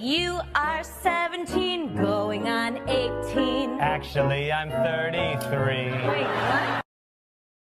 You are 17, going on 18. Actually, I'm 33. Wait,